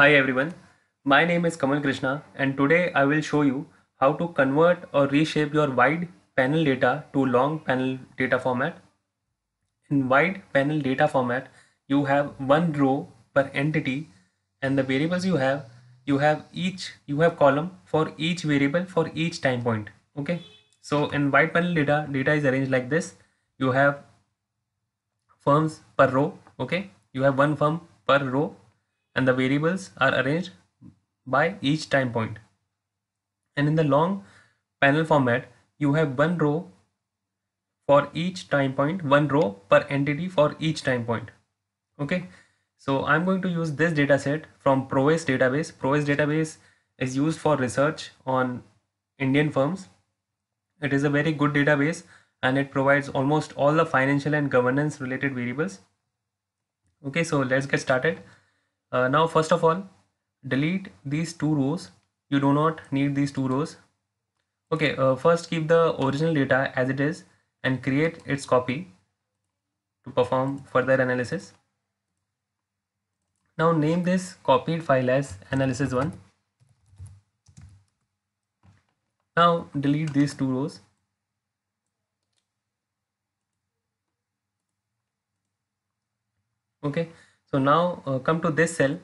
Hi everyone, my name is Kamal Krishna and today I will show you how to convert or reshape your wide panel data to long panel data format. In wide panel data format, you have one row per entity and the variables you have, you have each, you have column for each variable for each time point. Okay. So in wide panel data, data is arranged like this. You have firms per row. Okay. You have one firm per row and the variables are arranged by each time point. And in the long panel format, you have one row for each time point, one row per entity for each time point. Okay, so I'm going to use this data set from Prowess database. Prowess database is used for research on Indian firms. It is a very good database and it provides almost all the financial and governance related variables. Okay, so let's get started. Uh, now first of all delete these two rows. You do not need these two rows. Okay uh, first keep the original data as it is and create its copy to perform further analysis. Now name this copied file as analysis1 now delete these two rows. Okay so now uh, come to this cell.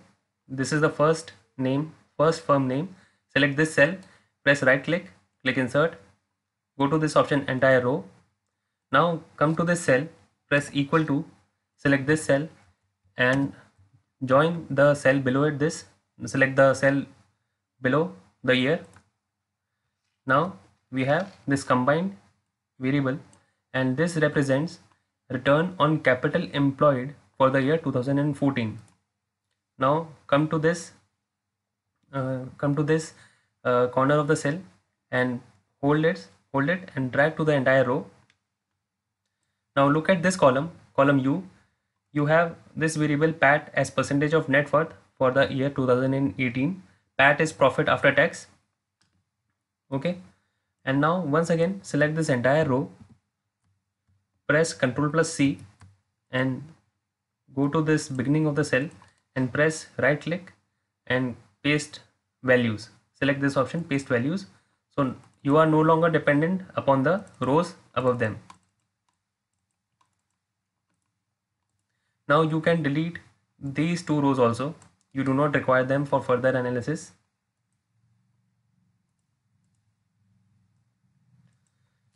This is the first name first firm name. Select this cell press right click click insert. Go to this option entire row. Now come to this cell press equal to select this cell and join the cell below it this. Select the cell below the year now we have this combined variable and this represents return on capital employed for the year 2014 now come to this uh, come to this uh, corner of the cell and hold it hold it and drag to the entire row. Now look at this column column u. You have this variable pat as percentage of net worth for the year 2018 pat is profit after tax. Okay? And now once again select this entire row. Press ctrl plus c and go to this beginning of the cell and press right click and paste values. Select this option paste values. So you are no longer dependent upon the rows above them. Now you can delete these two rows also. You do not require them for further analysis.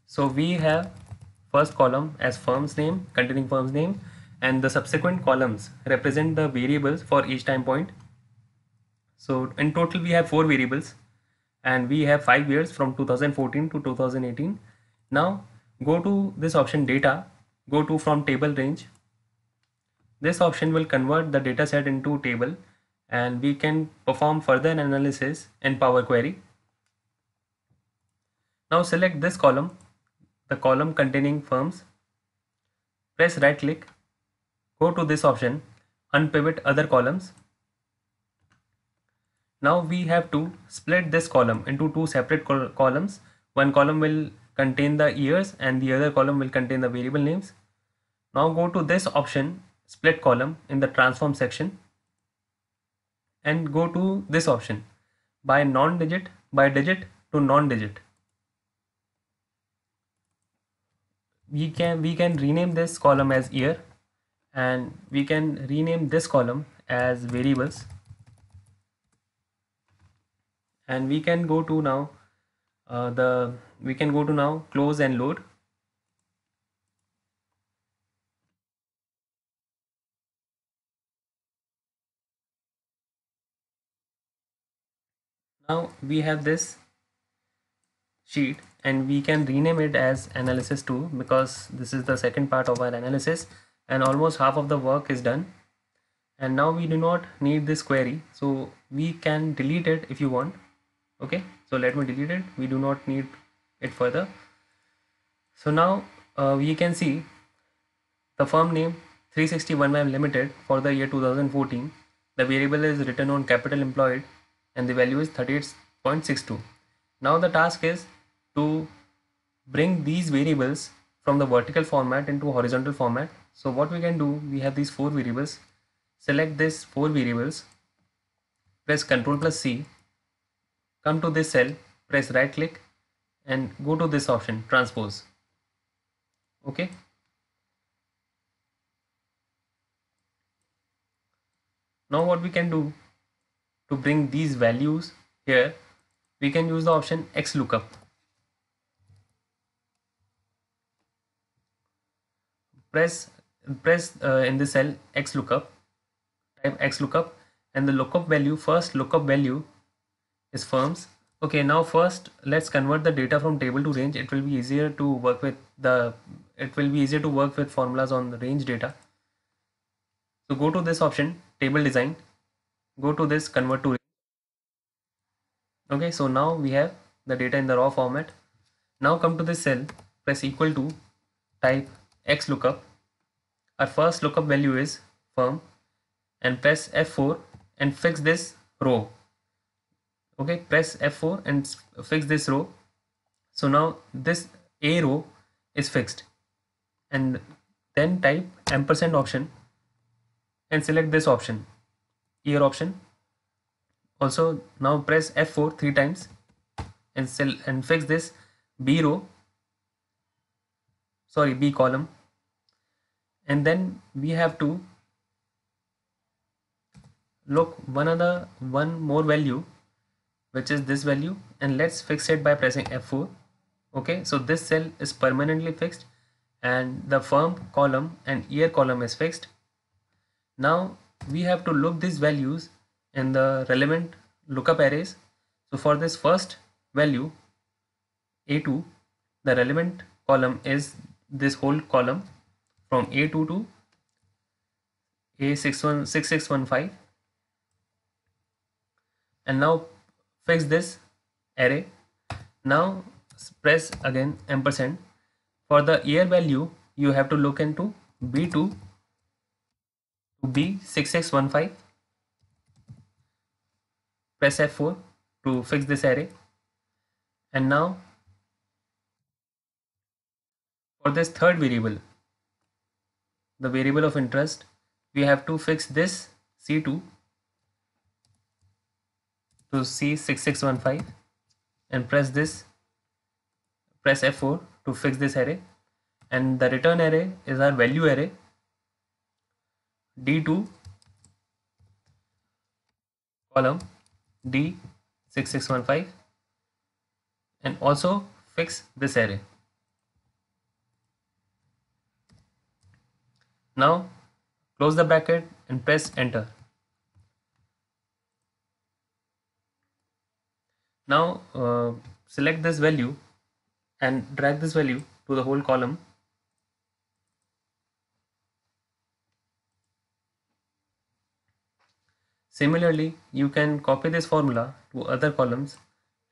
So we have first column as firm's name containing firm's name and the subsequent columns represent the variables for each time point. So in total we have four variables and we have five years from 2014 to 2018. Now go to this option data, go to from table range. This option will convert the data set into table and we can perform further analysis in Power Query. Now select this column, the column containing firms. Press right click go to this option unpivot other columns. Now we have to split this column into two separate col columns. One column will contain the years and the other column will contain the variable names. Now go to this option split column in the transform section and go to this option by non-digit by digit to non-digit. We can we can rename this column as year and we can rename this column as variables. And we can go to now uh, the we can go to now close and load. Now we have this sheet and we can rename it as analysis 2 because this is the second part of our analysis and almost half of the work is done. And now we do not need this query. So we can delete it if you want. Okay? So let me delete it. We do not need it further. So now uh, we can see the firm name 361 limited for the year 2014 the variable is return on capital employed and the value is 38.62 now the task is to bring these variables from the vertical format into horizontal format so what we can do we have these four variables select this four variables press Ctrl plus C, come to this cell, press right click and go to this option transpose. Okay. Now what we can do to bring these values here, we can use the option XLOOKUP. Press press uh, in the cell XLOOKUP, type XLOOKUP and the lookup value, first lookup value is firms. Okay, now first let's convert the data from table to range. It will be easier to work with the, it will be easier to work with formulas on the range data. So go to this option, table design, go to this convert to range. Okay, so now we have the data in the raw format. Now come to this cell, press equal to, type XLOOKUP our first lookup value is firm and press F4 and fix this row. Okay press F4 and fix this row. So now this A row is fixed. And then type ampersand option and select this option year option. Also now press F4 three times and sell and fix this B row. Sorry B column and then we have to look one other one more value which is this value and let's fix it by pressing F4 okay so this cell is permanently fixed and the firm column and year column is fixed. Now we have to look these values in the relevant lookup arrays. So for this first value a2 the relevant column is this whole column from A2 to A6615 and now fix this array. Now press again ampersand. For the year value you have to look into B2 to B6615 press F4 to fix this array. And now for this third variable the variable of interest we have to fix this C2 to C6615 and press this press F4 to fix this array. And the return array is our value array D2 column D6615 and also fix this array Now close the bracket and press enter. Now uh, select this value and drag this value to the whole column. Similarly, you can copy this formula to other columns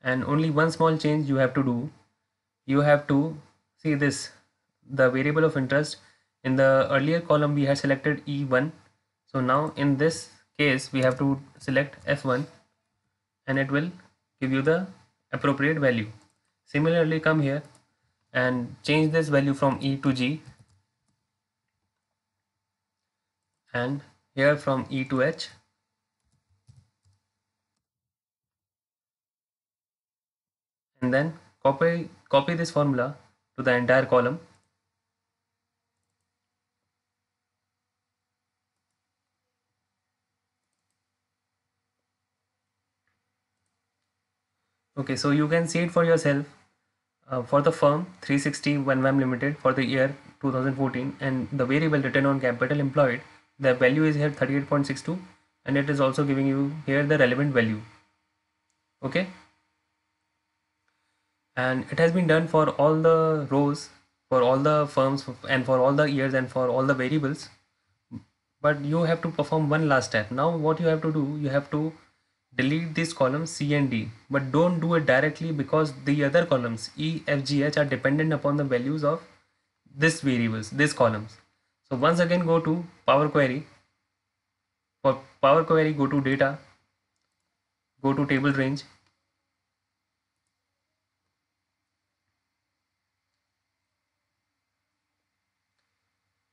and only one small change you have to do. You have to see this, the variable of interest in the earlier column we had selected E1 so now in this case we have to select F1 and it will give you the appropriate value. Similarly come here and change this value from E to G. And here from E to H. And then copy copy this formula to the entire column okay so you can see it for yourself uh, for the firm 360 1 limited for the year 2014 and the variable return on capital employed the value is here 38.62 and it is also giving you here the relevant value. Okay? And it has been done for all the rows for all the firms and for all the years and for all the variables. But you have to perform one last step. Now what you have to do you have to delete these columns C and D but don't do it directly because the other columns E, F, G, H are dependent upon the values of this variables, these columns. So once again go to Power Query. For Power Query go to data, go to table range.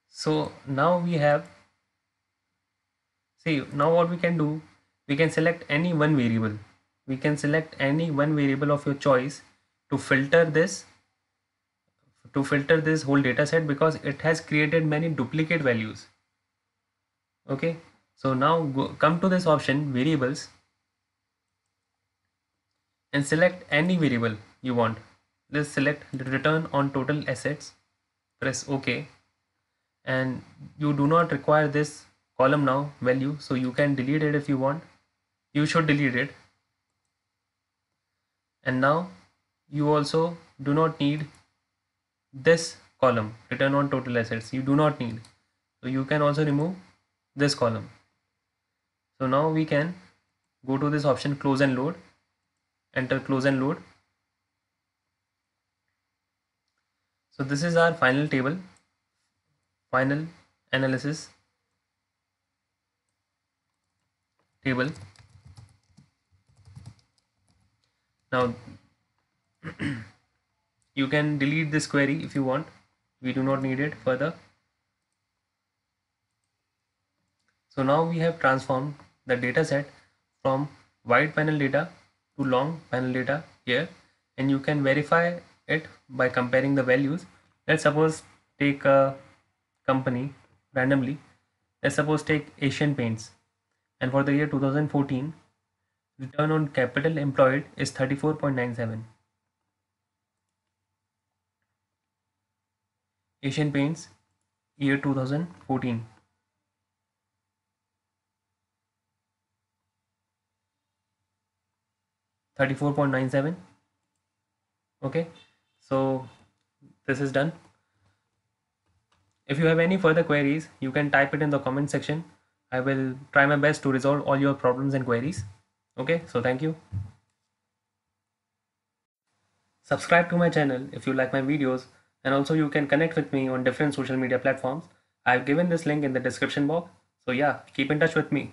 So now we have, see now what we can do we can select any one variable. We can select any one variable of your choice to filter this to filter this whole data set because it has created many duplicate values. Okay? So now go, come to this option variables and select any variable you want. Let's select return on total assets press ok. And you do not require this column now value so you can delete it if you want you should delete it. And now you also do not need this column return on total assets. You do not need. So you can also remove this column. So now we can go to this option close and load. Enter close and load. So this is our final table. Final analysis table now you can delete this query if you want. We do not need it further. So now we have transformed the data set from wide panel data to long panel data here. And you can verify it by comparing the values. Let's suppose take a company randomly. Let's suppose take asian paints. And for the year 2014 return on capital employed is 34.97 asian paints year 2014 34.97 okay so this is done. If you have any further queries you can type it in the comment section. I will try my best to resolve all your problems and queries okay so thank you. Subscribe to my channel if you like my videos and also you can connect with me on different social media platforms. I've given this link in the description box. So yeah keep in touch with me